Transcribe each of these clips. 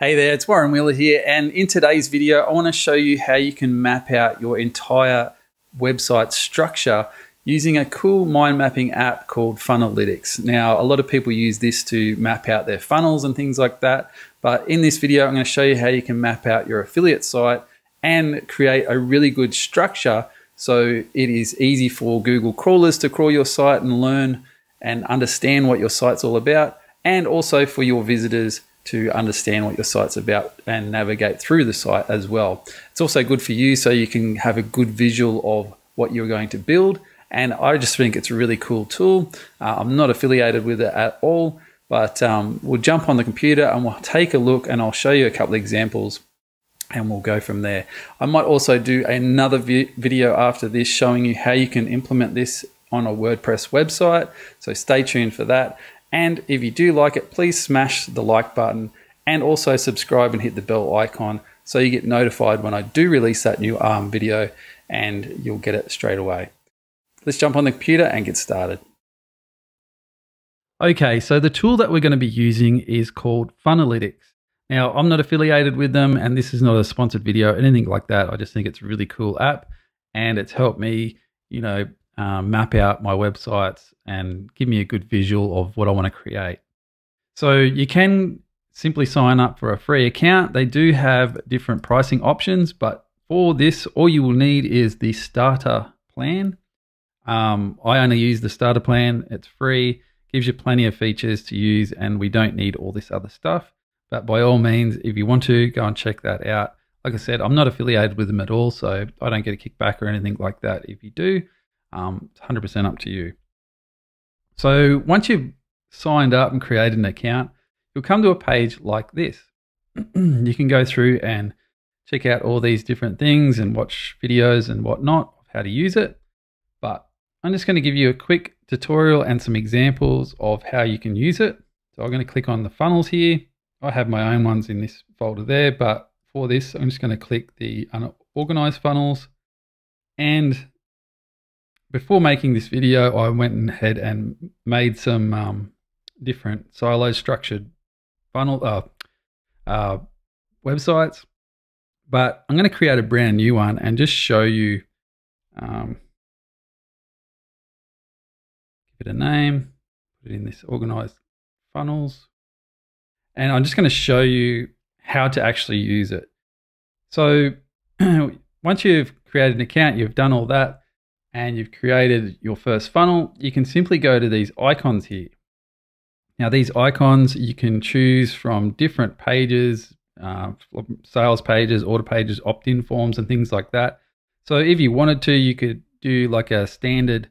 Hey there, it's Warren Wheeler here, and in today's video, I want to show you how you can map out your entire website structure using a cool mind mapping app called Funnelytics. Now, a lot of people use this to map out their funnels and things like that, but in this video, I'm going to show you how you can map out your affiliate site and create a really good structure so it is easy for Google crawlers to crawl your site and learn and understand what your site's all about, and also for your visitors to understand what your site's about and navigate through the site as well. It's also good for you so you can have a good visual of what you're going to build. And I just think it's a really cool tool. Uh, I'm not affiliated with it at all, but um, we'll jump on the computer and we'll take a look and I'll show you a couple of examples and we'll go from there. I might also do another vi video after this showing you how you can implement this on a WordPress website. So stay tuned for that. And if you do like it, please smash the like button and also subscribe and hit the bell icon so you get notified when I do release that new ARM video and you'll get it straight away. Let's jump on the computer and get started. Okay, so the tool that we're going to be using is called Funnelytics. Now, I'm not affiliated with them and this is not a sponsored video, anything like that. I just think it's a really cool app and it's helped me, you know, um, map out my websites and give me a good visual of what I want to create. So you can simply sign up for a free account. They do have different pricing options, but for this, all you will need is the starter plan. Um, I only use the starter plan. It's free, gives you plenty of features to use, and we don't need all this other stuff. But by all means, if you want to, go and check that out. Like I said, I'm not affiliated with them at all, so I don't get a kickback or anything like that. If you do, um, it's 100% up to you. So once you've signed up and created an account, you'll come to a page like this. you can go through and check out all these different things and watch videos and whatnot of how to use it. But I'm just going to give you a quick tutorial and some examples of how you can use it. So I'm going to click on the funnels here. I have my own ones in this folder there, but for this, I'm just going to click the unorganized funnels and before making this video, I went ahead and made some um, different silo structured funnel uh, uh, websites, but I'm going to create a brand new one and just show you. Um, give it a name, put it in this organized funnels, and I'm just going to show you how to actually use it. So once you've created an account, you've done all that and you've created your first funnel, you can simply go to these icons here. Now, these icons you can choose from different pages, uh, sales pages, order pages, opt in forms, and things like that. So, if you wanted to, you could do like a standard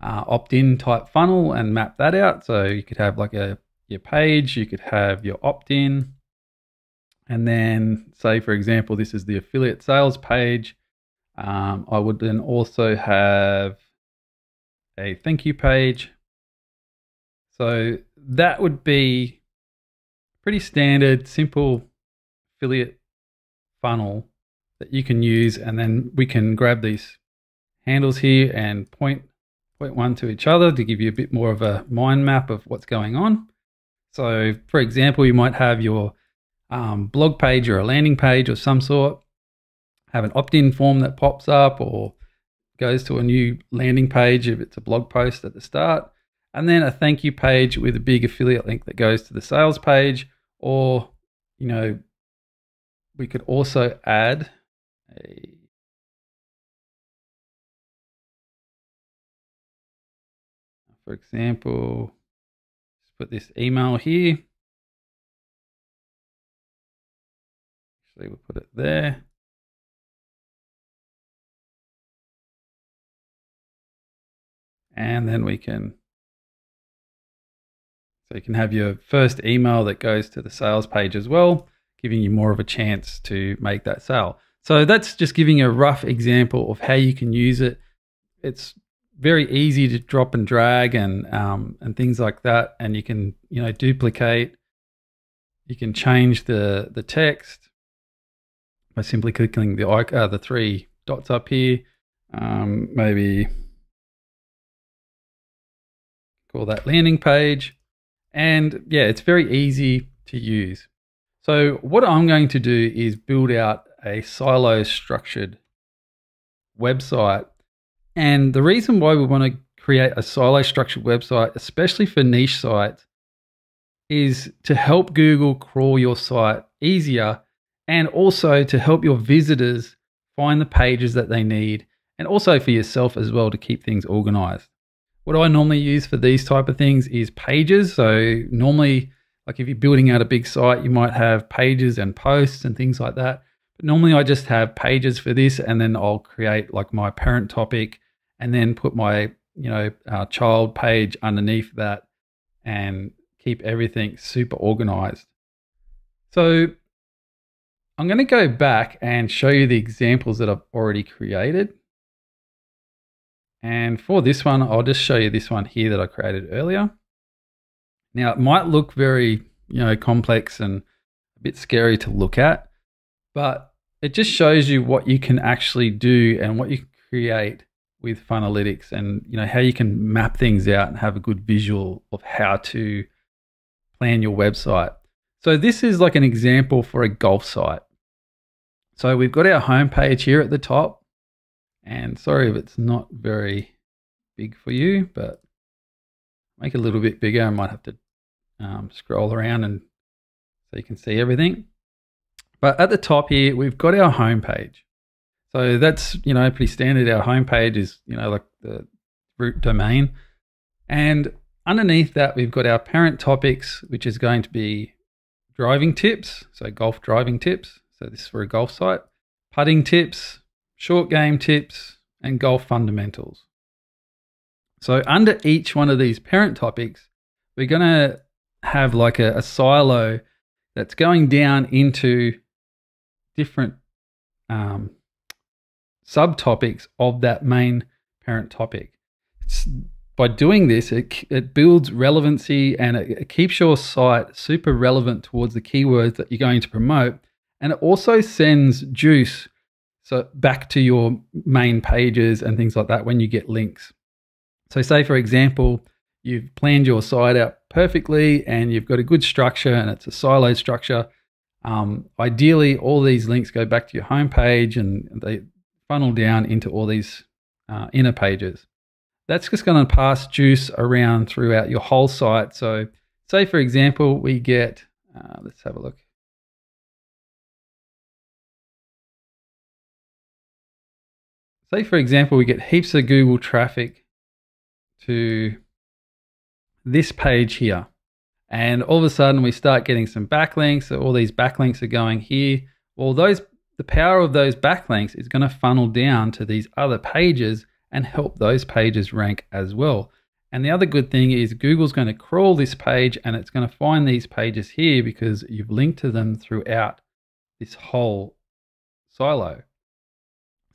uh, opt in type funnel and map that out. So, you could have like a your page, you could have your opt in, and then, say, for example, this is the affiliate sales page um, I would then also have a thank you page. So that would be pretty standard, simple affiliate funnel that you can use. And then we can grab these handles here and point, point one to each other to give you a bit more of a mind map of what's going on. So for example, you might have your um, blog page or a landing page of some sort have an opt-in form that pops up or goes to a new landing page if it's a blog post at the start, and then a thank you page with a big affiliate link that goes to the sales page, or you know, we could also add a for example, let's put this email here. Actually, we'll put it there. And then we can so you can have your first email that goes to the sales page as well, giving you more of a chance to make that sale. So that's just giving a rough example of how you can use it. It's very easy to drop and drag and um, and things like that, and you can you know duplicate. You can change the the text by simply clicking the uh, the three dots up here. Um, maybe call that landing page. And yeah, it's very easy to use. So what I'm going to do is build out a silo structured website. And the reason why we want to create a silo structured website, especially for niche sites, is to help Google crawl your site easier and also to help your visitors find the pages that they need and also for yourself as well to keep things organized. What I normally use for these type of things is pages. So normally like if you're building out a big site, you might have pages and posts and things like that. But normally I just have pages for this and then I'll create like my parent topic and then put my, you know, uh, child page underneath that and keep everything super organized. So I'm going to go back and show you the examples that I've already created. And for this one, I'll just show you this one here that I created earlier. Now, it might look very, you know, complex and a bit scary to look at, but it just shows you what you can actually do and what you can create with Funnelytics and, you know, how you can map things out and have a good visual of how to plan your website. So this is like an example for a golf site. So we've got our homepage here at the top. And sorry if it's not very big for you, but make it a little bit bigger. I might have to um, scroll around and so you can see everything. But at the top here, we've got our homepage. So that's, you know, pretty standard. Our homepage is, you know, like the root domain. And underneath that, we've got our parent topics, which is going to be driving tips. So golf driving tips. So this is for a golf site. Putting tips, short game tips, and golf fundamentals. So under each one of these parent topics, we're going to have like a, a silo that's going down into different um, subtopics of that main parent topic. It's, by doing this, it, it builds relevancy and it, it keeps your site super relevant towards the keywords that you're going to promote. And it also sends juice so back to your main pages and things like that when you get links. So, say for example, you've planned your site out perfectly and you've got a good structure and it's a siloed structure. Um, ideally, all these links go back to your homepage and they funnel down into all these uh, inner pages. That's just going to pass juice around throughout your whole site. So, say for example, we get, uh, let's have a look. Say for example, we get heaps of Google traffic to this page here. And all of a sudden we start getting some backlinks. So all these backlinks are going here. Well, those the power of those backlinks is going to funnel down to these other pages and help those pages rank as well. And the other good thing is Google's going to crawl this page and it's going to find these pages here because you've linked to them throughout this whole silo.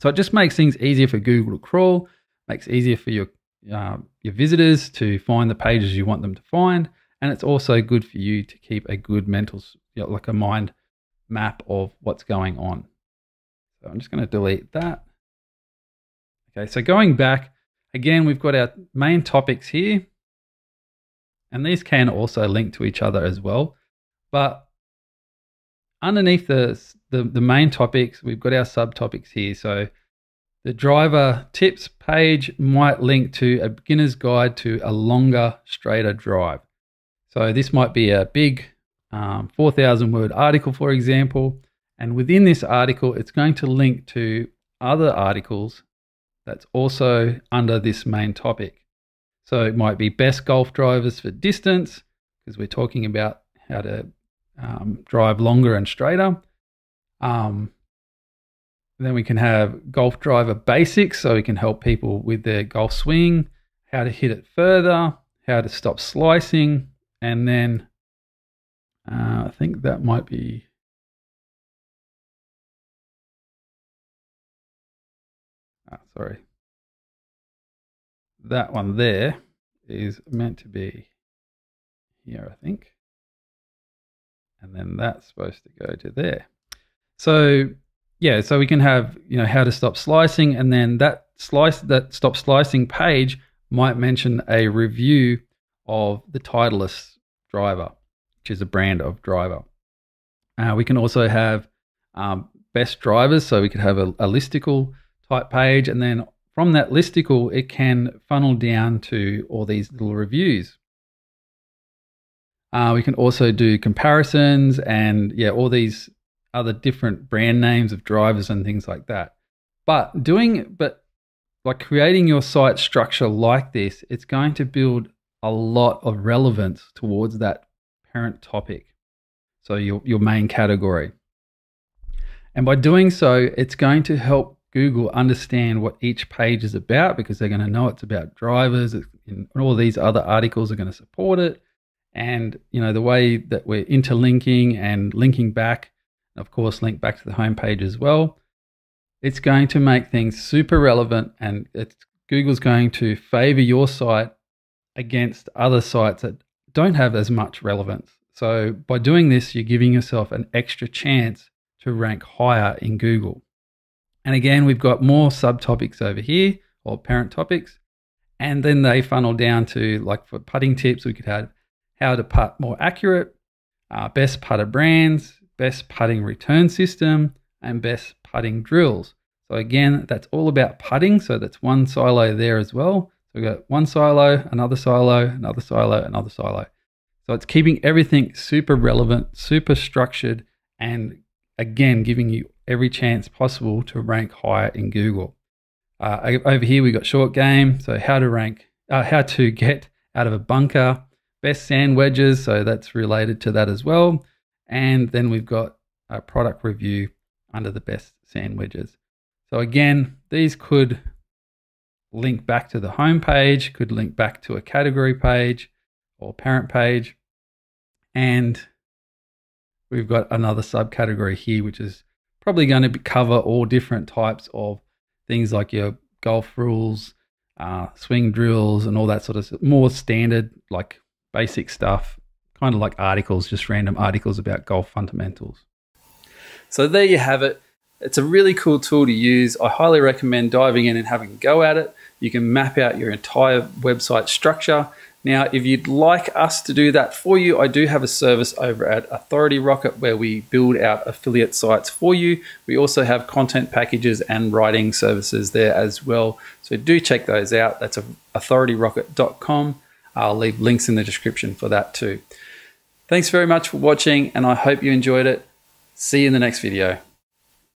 So it just makes things easier for Google to crawl, makes easier for your uh, your visitors to find the pages you want them to find. And it's also good for you to keep a good mental, you know, like a mind map of what's going on. So I'm just going to delete that. Okay, so going back, again, we've got our main topics here. And these can also link to each other as well. But underneath the, the, the main topics, we've got our subtopics here. So the driver tips page might link to a beginner's guide to a longer, straighter drive. So this might be a big um, 4,000 word article, for example. And within this article, it's going to link to other articles that's also under this main topic. So it might be best golf drivers for distance, because we're talking about how to um, drive longer and straighter. Um, then we can have golf driver basics, so we can help people with their golf swing, how to hit it further, how to stop slicing, and then uh, I think that might be. Ah, sorry. That one there is meant to be here, I think. And then that's supposed to go to there. So yeah, so we can have, you know, how to stop slicing and then that slice that stop slicing page might mention a review of the Titleist driver, which is a brand of driver. Uh, we can also have um, best drivers. So we could have a, a listicle type page. And then from that listicle, it can funnel down to all these little reviews. Uh, we can also do comparisons and yeah, all these other different brand names of drivers and things like that. But doing, but like creating your site structure like this, it's going to build a lot of relevance towards that parent topic. So your, your main category. And by doing so, it's going to help Google understand what each page is about because they're going to know it's about drivers and all these other articles are going to support it. And, you know, the way that we're interlinking and linking back, of course, link back to the homepage as well, it's going to make things super relevant and Google's going to favor your site against other sites that don't have as much relevance. So by doing this, you're giving yourself an extra chance to rank higher in Google. And again, we've got more subtopics over here or parent topics. And then they funnel down to like for putting tips, we could have how to putt more accurate, uh, best putter brands, best putting return system, and best putting drills. So again, that's all about putting. So that's one silo there as well. So we've got one silo, another silo, another silo, another silo. So it's keeping everything super relevant, super structured, and again, giving you every chance possible to rank higher in Google. Uh, over here, we got short game. So how to rank, uh, how to get out of a bunker, best sand wedges. So that's related to that as well. And then we've got a product review under the best sand wedges. So again, these could link back to the home page, could link back to a category page or parent page. And we've got another subcategory here, which is probably going to cover all different types of things like your golf rules, uh, swing drills, and all that sort of more standard, like basic stuff, kind of like articles, just random articles about golf fundamentals. So there you have it. It's a really cool tool to use. I highly recommend diving in and having a go at it. You can map out your entire website structure now, if you'd like us to do that for you, I do have a service over at Authority Rocket where we build out affiliate sites for you. We also have content packages and writing services there as well. So do check those out. That's authorityrocket.com. I'll leave links in the description for that too. Thanks very much for watching, and I hope you enjoyed it. See you in the next video.